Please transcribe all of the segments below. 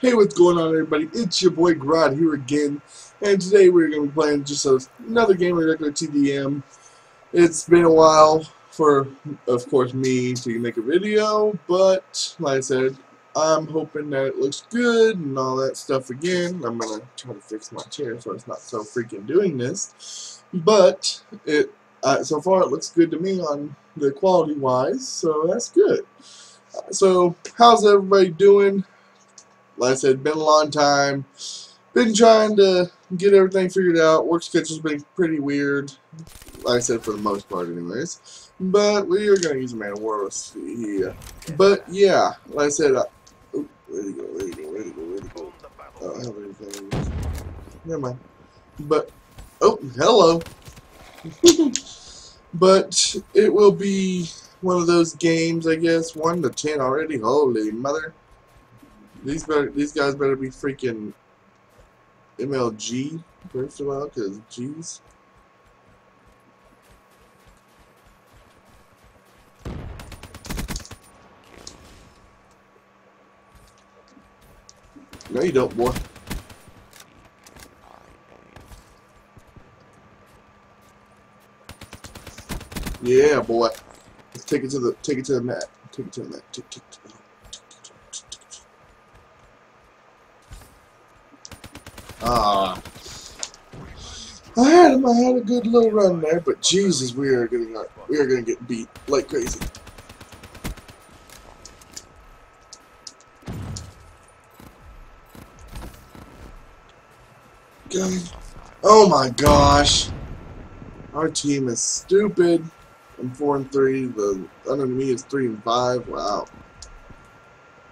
Hey, what's going on, everybody? It's your boy Grod here again, and today we're going to be playing just another game of regular TDM. It's been a while for, of course, me to make a video, but like I said, I'm hoping that it looks good and all that stuff again. I'm going to try to fix my chair so it's not so freaking doing this, but it uh, so far it looks good to me on the quality wise, so that's good. So, how's everybody doing? Like I said, been a long time. Been trying to get everything figured out. Work schedule's been pretty weird. Like I said, for the most part, anyways. But we are going to use a Man-O-War. Here. But yeah, like I said, uh, oh, where'd he go? Where'd he go? Where'd he go? Where'd he go? I don't have anything. Never mind. But, oh, hello. but it will be one of those games, I guess. 1 to 10 already. Holy mother. These better, these guys better be freaking MLG first of all, because jeez. No, you don't, boy. Yeah, boy. Let's take it to the take it to the mat. Take it to the mat. Take, take, take. Ah. I had. I had a good little run there, but Jesus, we are getting we are gonna get beat like crazy. Oh my gosh. Our team is stupid. I'm four and three. The under me is three and five. Wow.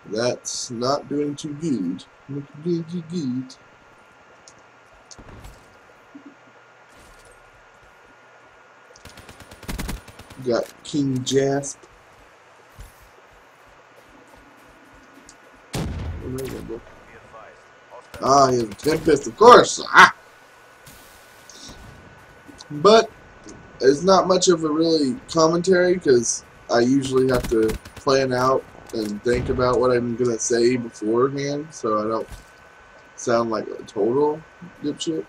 That's not doing too good. Not doing too good. Got King Jasp. Ah, he has a Tempest, of course. Ah. But it's not much of a really commentary because I usually have to plan out and think about what I'm gonna say beforehand, so I don't sound like a total dipshit.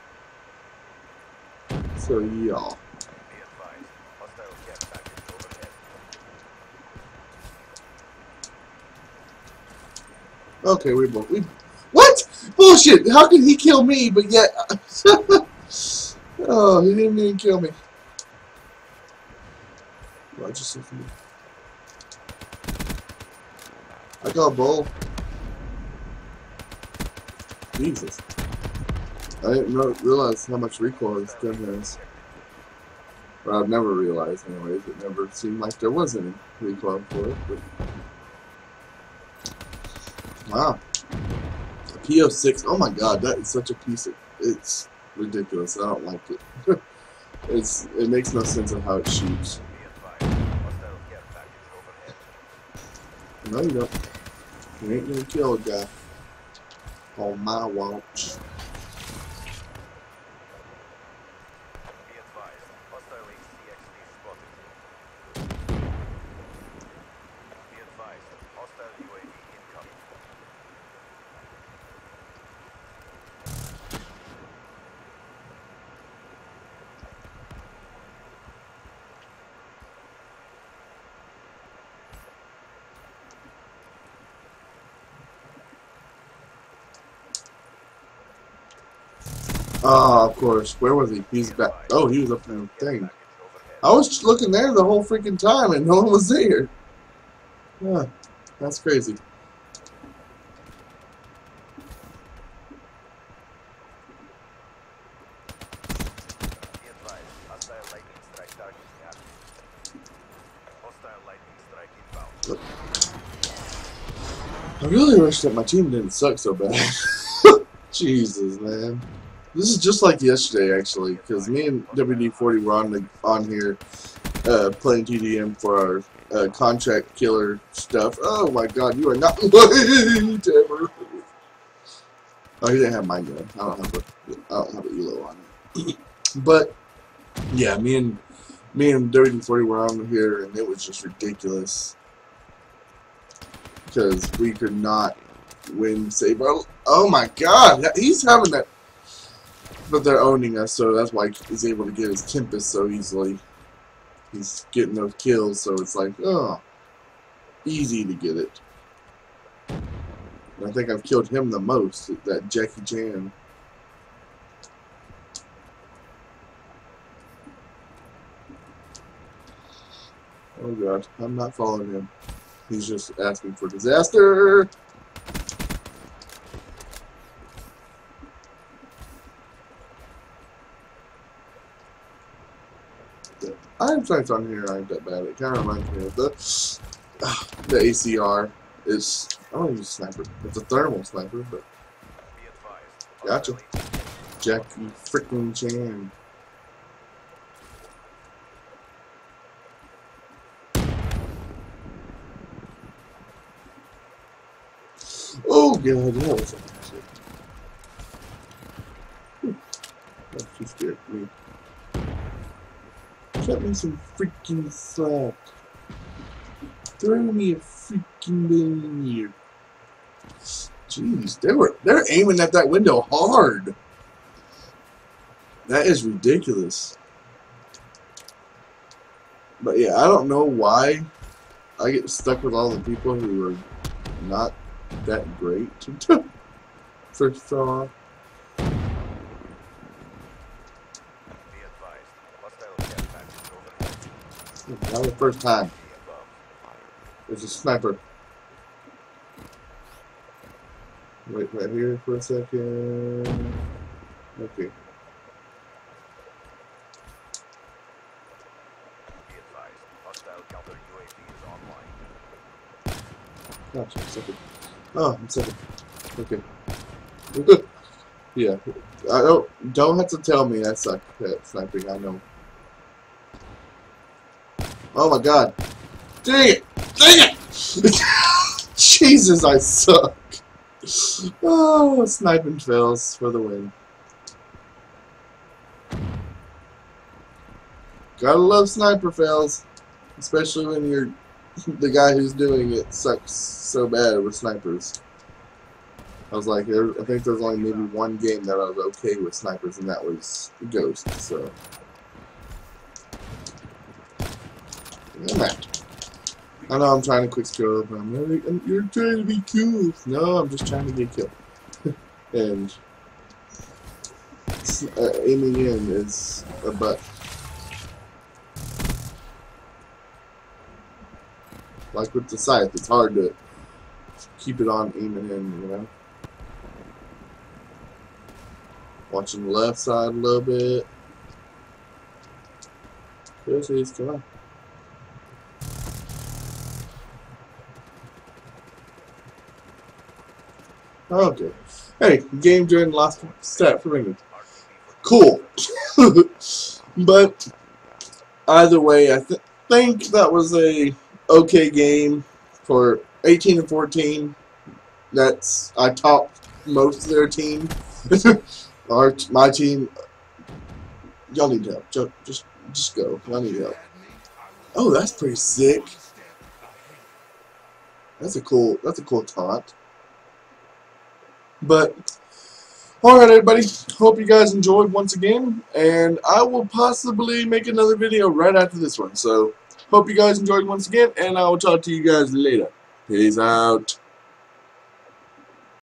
So y'all. Okay, we both. We, what? Bullshit! How can he kill me, but yet. oh, he didn't even kill me. Watch yourself. I got a bull. Jesus. I didn't realize how much recoil this gun has. Well, I've never realized, anyways. It never seemed like there was any recoil for it. But Wow. A PO6. Oh my god, that is such a piece of. It's ridiculous. I don't like it. it's It makes no sense of how it shoots. No, you don't. You ain't gonna kill a guy on my watch. Oh, of course. Where was he? He's back. Oh, he was up in the thing. I was looking there the whole freaking time and no one was there. Yeah, that's crazy. I really wish that my team didn't suck so bad. Jesus, man. This is just like yesterday, actually, because me and WD-40 were on the on here uh, playing TDM for our uh, contract killer stuff. Oh my God, you are not late ever. Oh, he didn't have my gun. I don't have a I don't have a ELO on it. but yeah, me and me and WD-40 were on here, and it was just ridiculous because we could not win, save our... Oh my god, he's having that... But they're owning us, so that's why he's able to get his Tempest so easily. He's getting those kills, so it's like, oh, easy to get it. I think I've killed him the most, that Jackie Chan. Oh god, I'm not following him. He's just asking for disaster! Iron on here aren't that bad. It kind of reminds me of the uh, the ACR is I don't use sniper. It's a thermal sniper, but gotcha. Jackie freaking Chan. Oh god, that was shit. That she scared me. Cut me some freaking slack. Throw me a freaking bone here. Jeez, they were they're aiming at that window hard. That is ridiculous. But yeah, I don't know why I get stuck with all the people who are not that great. First off. Not the first time. There's a sniper. Wait right here for a second. Okay. Gotcha, second. Oh, I'm second. Okay. We're good. Yeah. I don't don't have to tell me I suck at sniping, I know. Oh my god. Dang it! Dang it! Jesus, I suck. Oh, sniping fails for the win. Gotta love sniper fails. Especially when you're the guy who's doing it sucks so bad with snipers. I was like, I think there's only maybe one game that I was okay with snipers, and that was Ghost, so. I know I'm trying to quick skill, but I'm like, you're trying to be cool. No, I'm just trying to get killed. and uh, aiming in is a butt. Like with the scythe, it's hard to keep it on aiming in, you know? Watching the left side a little bit. His, come on. Okay. Hey, game during the last stat for England. Cool. but either way, I th think that was a okay game for 18 and 14. That's I topped most of their team. Our my team. Y'all need help. Just just just go. Y'all need help. Oh, that's pretty sick. That's a cool. That's a cool taunt. But, alright everybody, hope you guys enjoyed once again, and I will possibly make another video right after this one. So, hope you guys enjoyed once again, and I will talk to you guys later. Peace out.